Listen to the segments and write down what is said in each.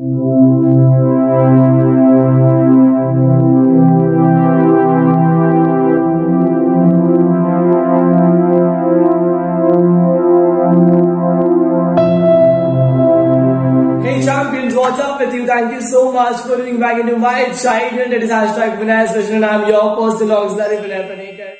Hey champions, what's up with you? Thank you so much for tuning back into my childhood. It is hashtag Vinay Special and I'm your personal auxiliary Vinay Panekar.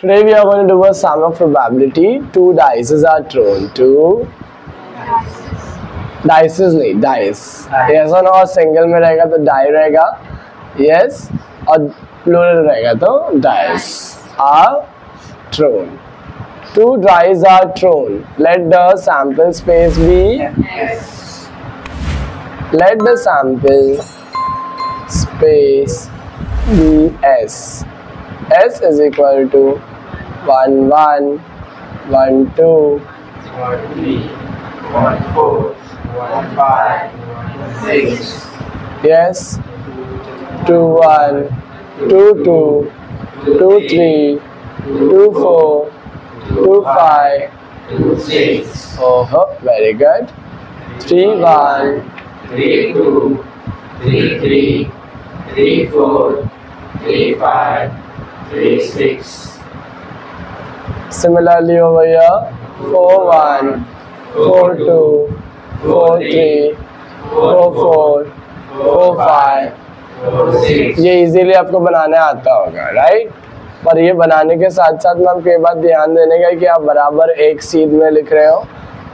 Today we are going to do a sum of probability. Two dices are thrown. Two डाइसिस नहीं dice ऐसा ना और single में रहेगा तो die रहेगा। Yes और plural रहेगा तो dice a thrown two dice are thrown let the sample space be let the sample space be S S is equal to one one one two one four one five six. Yes. Two one, two two, two three, two four, two five, two six. Oh, oh very good. Three one, three two, three three, three four, three five, three six. Similarly over here, four one, four two. 4 3 4 4 4 5 four six, ये easily आपको बनाने आता होगा right पर ये बनाने के साथ साथ में आपको ये बात ध्यान देने का कि आप बराबर एक सीध में लिख रहे हो।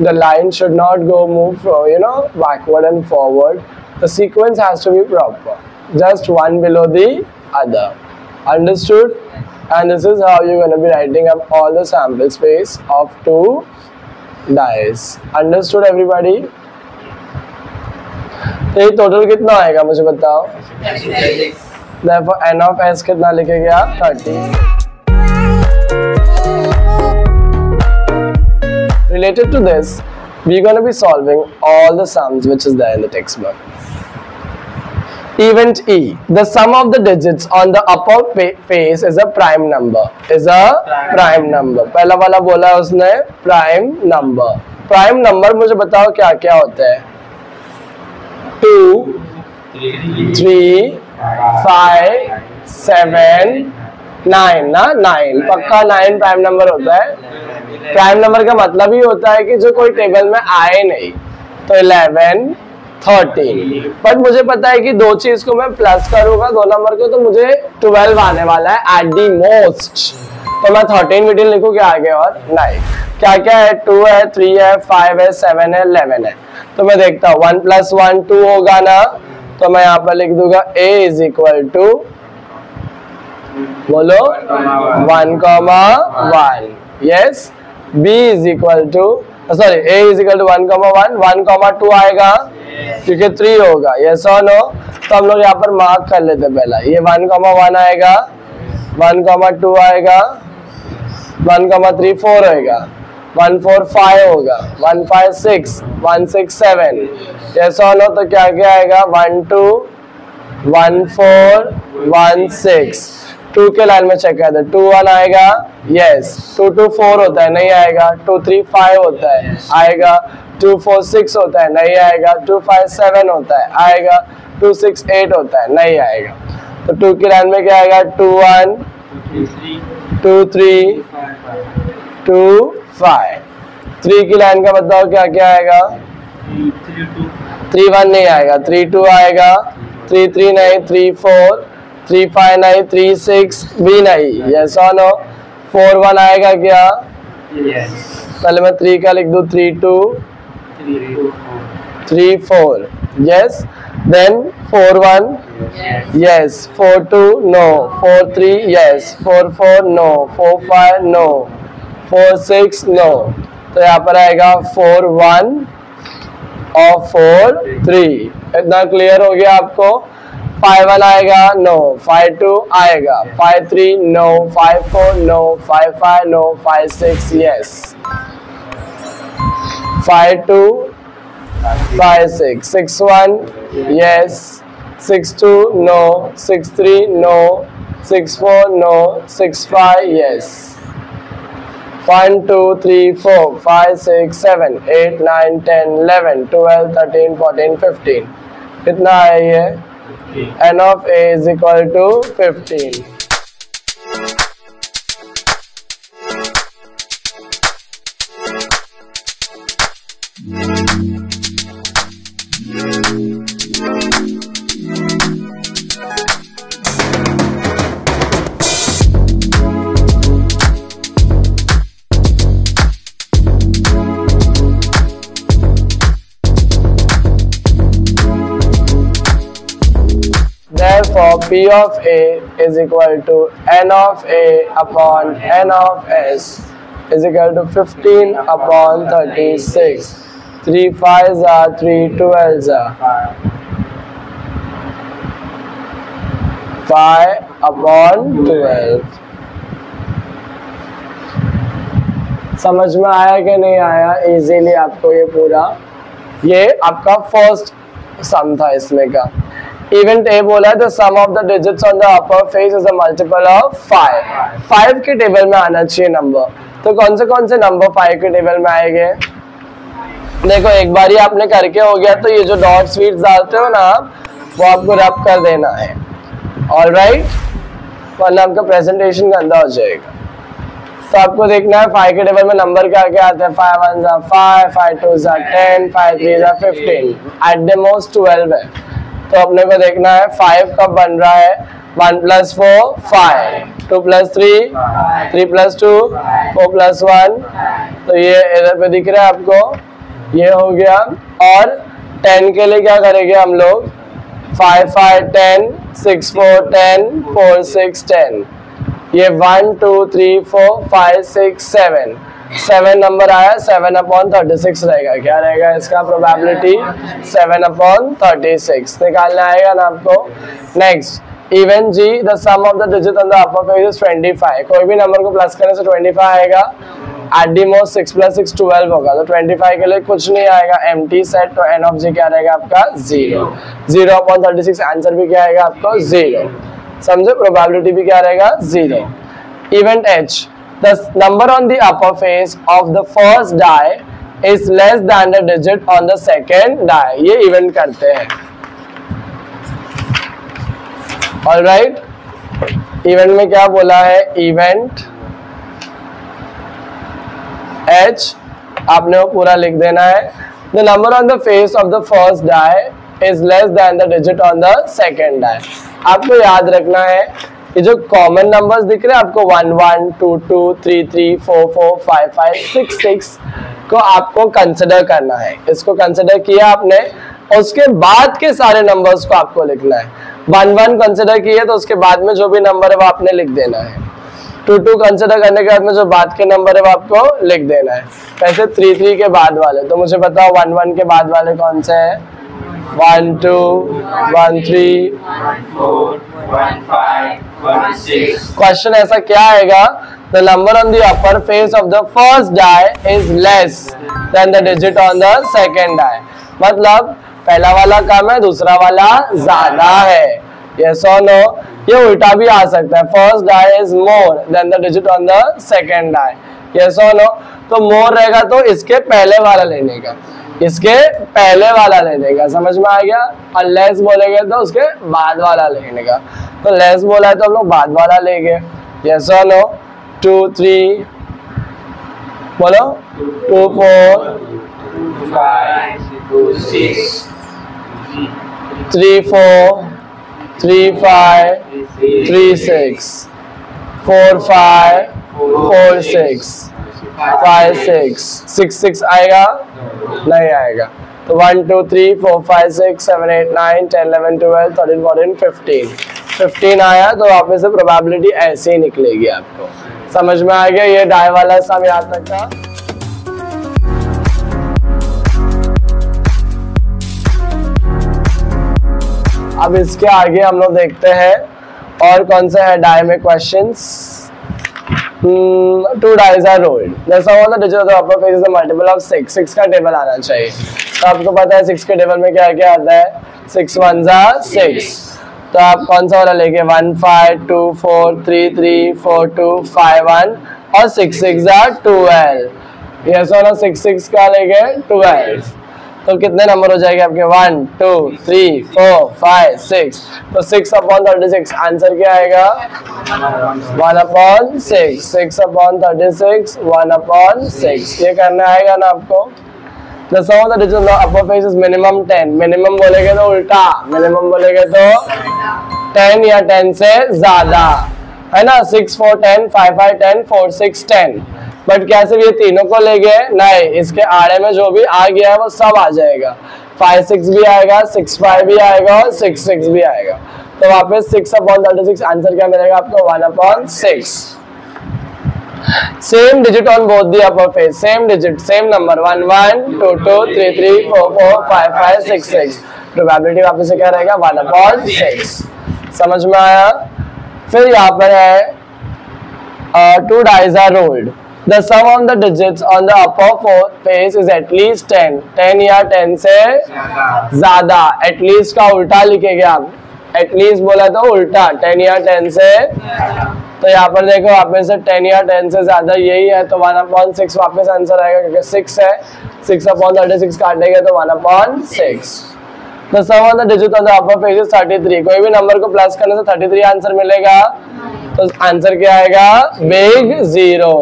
The line should not go move you know backward and forward the sequence has to be proper just one below the other and this is how you're going to be writing up all the sample space of two dice understood everybody तो ये total कितना आएगा मुझे बताओ n of s कितना लिखे गया thirty Related to this, we're going to be solving all the sums which is there in the textbook. Event E. The sum of the digits on the upper face is a prime number. Is a Prime. prime number. पहला वाला बोला है उसने prime number. Prime number मुझे बताओ क्या क्या होता है two three five seven nine ना नाइन पक्का नाइन प्राइम नंबर होता है प्राइम नंबर का मतलब ही होता है कि जो कोई टेबल में आए नहीं तो इलेवन थर्टीन बट मुझे पता है कि दो चीज़ को मैं प्लस करूँगा, दो नंबर को तो मुझे ट्वेल्व आने वाला है एट दी मोस्ट तो मैं थर्टीन मिडिल लिखूँ क्या आगे और? नाइन क्या क्या है? टू है थ्री है फाइव है सेवन है इलेवन है। तो मैं देखता हूँ वन प्लस वन टू होगा ना? तो मैं यहाँ पर लिख दूँगा ए इज़ इक्वल टू बोलो? One comma one yes B is equal to sorry a is equal to one comma one one comma two आएगा। क्योंकि थ्री होगा। यस और नो तो हम लोग यहाँ पर मार्क कर लेते पहला। ये वन कॉमा वन आएगा वन कॉमा टू आएगा वन कॉमा थ्री फोर होएगा वन फोर फाइव होगा one five six one six seven yes और नो तो क्या क्या आएगा? One two one four one six two के लाइन में चेक कर दे टू वन आएगा यस टू टू फोर होता है, नहीं आएगा। टू थ्री फाइव होता है। आएगा टू फोर सिक्स होता है नहीं आएगा। टू फाइव सेवन होता है आएगा। टू सिक्स एट होता है नहीं आएगा। तो टू की लाइन में क्या आएगा? Two one two three two five three की लाइन का बताओ क्या क्या आएगा? थ्री वन नहीं आएगा। थ्री टू आएगा। थ्री थ्री नहीं थ्री फोर थ्री फाइव नहीं थ्री सिक्स भी नहीं। यस और नो फोर वन आएगा क्या? पहले मैं थ्री का लिख दूँ three two three four yes then four one yes. Four, two? No. Four, three? Yes. Four four? No. Four, five? No. Four six no तो यहाँ पर आएगा फोर वन और फोर थ्री इतना क्लियर हो गया आपको? फाइव वन आएगा? नो फाइव टू आएगा. Five three no five four no five five no five six yes five two five six six one yes six two no six three no six four no six five yes one two three four five six seven eight nine ten eleven twelve thirteen fourteen fifteen. कितना है ये? N of A is equal to fifteen Therefore, P of A is equal to N of A upon N of S is equal to 15 upon 36. 3 5s are 3 12s are 5 upon 12. समझ में आया कि नहीं आया easily आपको ये पूरा ये आपका फ़र्स्ट सम था इसमें का इवेंट ए बोला है the sum of the digits on the upper face is a multiple of five five के टेबल में आना चाहिए नंबर तो कौन से कौन से नंबर फाइव के टेबल में आएँगे? देखो, एक बार ही आपने करके हो गया तो ये जो डॉट स्वीट्स डालते हो ना वो आपको रब कर देना है. ऑल राइट वरना आपका प्रेजेंटेशन गंदा हो जाएगा. तो आपको देखना है फाइव के टेबल में नंबर क्या क्या आते हैं? फाइव वन जा फाइव फाइव टू जा टेन फाइव थ्री जा fifteen at the most twelve है. तो अपने को देखना है फाइव कब बन रहा है? One plus four five two plus three three plus two four plus one तो ये इधर पे दिख रहा है आपको। ये हो गया। और टेन के लिए क्या करेंगे हम लोग? Five five ten six four ten four six ten ये one two three four five six seven seven number आया सेवन अपॉन थर्टी सिक्स रहेगा। क्या रहेगा इसका probability seven upon thirty six निकालना आएगा ना आपको? Next event G the sum of the digit on the upper page is twenty five कोई भी नंबर को प्लस करने से ट्वेंटी फाइव आएगा। At the most six plus six twelve होगा। तो ट्वेंटी फाइव के लिए कुछ नहीं आएगा। एम टी सेट तो एन ऑफ़ जी क्या रहेगा आपका? Zero zero upon thirty six answer भी क्या आएगा आपको? ज़ीरो समझे? प्रोबेबिलिटी भी क्या रहेगा? Zero event H the number on the upper face of the first die is less than the digit on the second die ये इवेंट करते हैं। ऑल राइट इवेंट में क्या बोला है? इवेंट एच आपने वो पूरा लिख देना है। The number on the face of the first die is less than the digit on the second die आपको याद रखना है ये जो कॉमन नंबर्स दिख रहे हैं, आपको one one two two three three four four five five six six को आपको कंसिडर करना है। इसको कंसिडर किया आपने, उसके बाद के सारे नंबर्स को आपको लिखना है। वन वन कंसिडर किए तो उसके बाद में जो भी नंबर है, वो आपने लिख देना है। टू टू कंसिडर करने के बाद में जो बाद के नंबर है, वो आपको लिख देना है। वैसे थ्री थ्री के बाद वाले तो मुझे बताओ वन वन के बाद वाले कौन से हैं? One two one three question ऐसा क्या आएगा? The number on the upper face of the first die is less than the digit on the second die मतलब पहला वाला कम है, दूसरा वाला ज़्यादा है। यस और नो ये उल्टा भी आ सकता है। First die is more than the digit on the second die yes और नो तो मोर रहेगा तो इसके पहले वाला लेने का इसके पहले वाला लेने का समझ में आ गया? और लेस बोलेंगे तो उसके बाद वाला लेने का तो लेस बोला है तो हम लोग बाद वाला लेंगे। यस और टू थ्री बोलो। Two four three four three five three six four five four six five six six six आएगा? नहीं आएगा। तो one two three four five six seven eight nine ten eleven twelve thirteen fourteen fifteen fifteen आया तो आप में से probability ऐसे ही निकलेगी आपको। समझ में आ गया ये डाई वाला सम याद रखा अब इसके आगे हम लोग देखते हैं और कौन सा है डाई में questions two dice are rolled जैसा हुआ था डिजिटल तो upper face is multiple of six six का टेबल आना चाहिए। तो आपको पता है सिक्स के टेबल में क्या क्या आता है? सिक्स वन जा सिक्स तो आप कौन सा वाला लेके one five two four three three four two five one और सिक्स सिक्स आर ट्वेल्व ये सोना सिक्स सिक्स का लेके ट्वेल्व तो कितने नंबर हो जाएँगे आपके? One two three four five six तो six upon thirty six answer क्या आएगा? One upon six six upon thirty six one upon six ये करना आएगा ना आपको? The sum of the digits of upper face is minimum 10. Minimum बोलेगे तो उल्टा. Minimum बोलेगे तो 10 या 10 से ज़्यादा. है ना? 6 4 10 5 5 10 4 6 10 बट क्या सिर्फ़ ये तीनों को ले गए? नहीं, इसके आड़े में जो भी आ गया है, वो सब आ जाएगा। 5 6 भी आएगा 6 5 भी आएगा और 6 6 भी आएगा। तो पे 6 अपॉन थर्टी सिक्स आंसर क्या मिलेगा आपको? 1 upon six same digit on both the upper face. Same digit, same number. 1 1 2 2 3 3 4 4 5 5 6 6 probability वापस से क्या रहेगा? 1 अपॉन 6 समझ में आया? फिर यहाँ पर है two dice are rolled the sum of the digits on the upper four face is at least 10 10 या 10 से ज़्यादा. At least का उल्टा लिखेंगे आप at least बोला तो उल्टा. 10 या 10 से तो यहाँ पर देखो वापस से 10 या 10 से ज़्यादा यही है तो 1 अपॉन सिक्स वापस आंसर आएगा, क्योंकि 6 है. 6 अपॉन थर्टी सिक्स काटेंगे तो 1 upon six the sum of the digit on the upper page is 33 कोई भी नंबर को प्लस करने से 33 आंसर मिलेगा. तो आंसर क्या आएगा? Big zero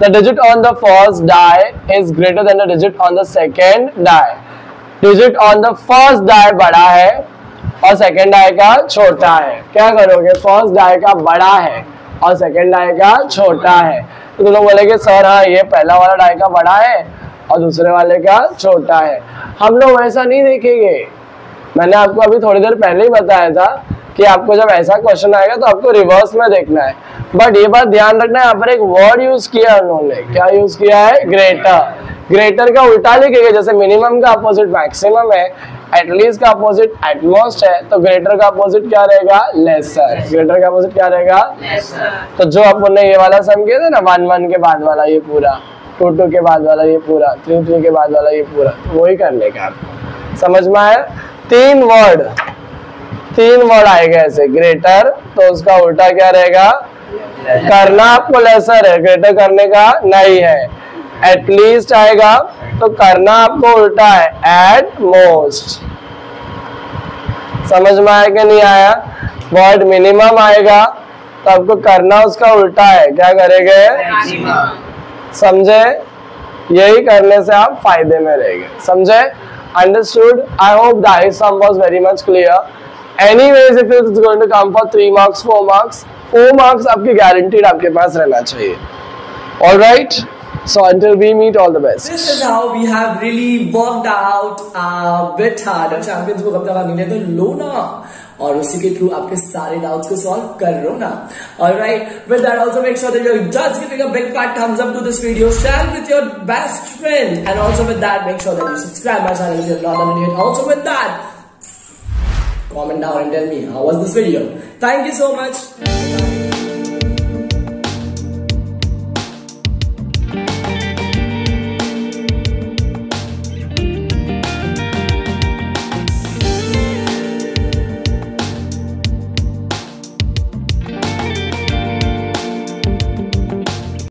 the digit on the first die is greater than the digit on the second die digit on the first die बड़ा है और सेकेंड डाई का छोटा है। क्या करोगे? फ़र्स्ट डाई का बड़ा है और सेकेंड डाई का छोटा है। तो लोग बोलेगे, सर हाँ ये पहला वाला डाई का बड़ा है और दूसरे वाले का छोटा है। हम लोग वैसा नहीं देखेंगे। मैंने आपको अभी थोड़ी देर पहले ही बताया था कि आपको जब ऐसा क्वेश्चन आएगा तो आपको रिवर्स में देखना है। बट ये बात ध्यान रखना है यहाँ पर एक वर्ड यूज़ किया उन्होंने। क्या यूज़ किया है? ग्रेटर ग्रेटर का उल्टा लिखेंगे जैसे मिनिमम का अपोजिट मैक्सिमम है एटलीस्ट का अपोजिट एटमोस्ट है तो ग्रेटर का अपोजिट क्या रहेगा? लेसर ग्रेटर का अपोजिट क्या रहेगा? तो जो अपन ने ये वाला सम किया था ना वन वन के बाद वाला ये पूरा टू टू के बाद वाला ये पूरा थ्री थ्री के बाद वाला ये पूरा वही कर लेगा आपको। समझ में आया? तीन वर्ड तीन वर्ड आएगा ऐसे ग्रेटर तो उसका उल्टा क्या रहेगा? करना आपको लेसर है ग्रेटर करने का नहीं है। एटलीस्ट आएगा तो करना आपको उल्टा है एट मोस्ट समझ में आया कि नहीं आया? वर्ड मिनिमम आएगा तो आपको करना उसका उल्टा है। क्या करेंगे? समझे? यही करने से आप फ़ायदे में रहेंगे। समझे? Understood I hope that sum was very much clear anyways if is going to come for 3 marks 4 marks 4 marks आपकी गारंटीड आपके पास रहना चाहिए alright So until we meet, all the best. This is how we have really worked out a bit hard harder. Champions को कब तक आगे तो लो ना और उसी के थ्रू आपके सारे डाउट्स को सॉल्व कर ना alright with that also make sure that you just giving a big fat thumbs up to this video share with your best friend and also with that make sure that you subscribe my channel if you're not already and also with that comment down and tell me how was this video. Thank you so much